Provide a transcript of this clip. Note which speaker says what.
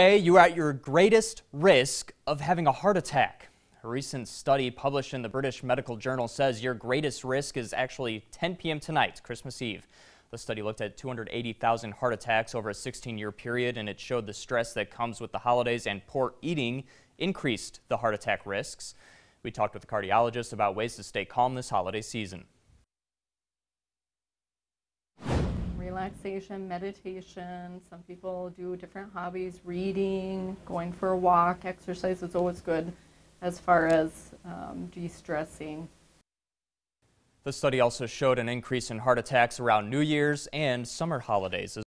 Speaker 1: You're at your greatest risk of having a heart attack. A recent study published in the British Medical Journal says your greatest risk is actually 10 p.m. tonight, Christmas Eve. The study looked at 280,000 heart attacks over a 16-year period, and it showed the stress that comes with the holidays and poor eating increased the heart attack risks. We talked with a cardiologist about ways to stay calm this holiday season.
Speaker 2: Relaxation, meditation. Some people do different hobbies, reading, going for a walk. Exercise is always good as far as um, de stressing.
Speaker 1: The study also showed an increase in heart attacks around New Year's and summer holidays.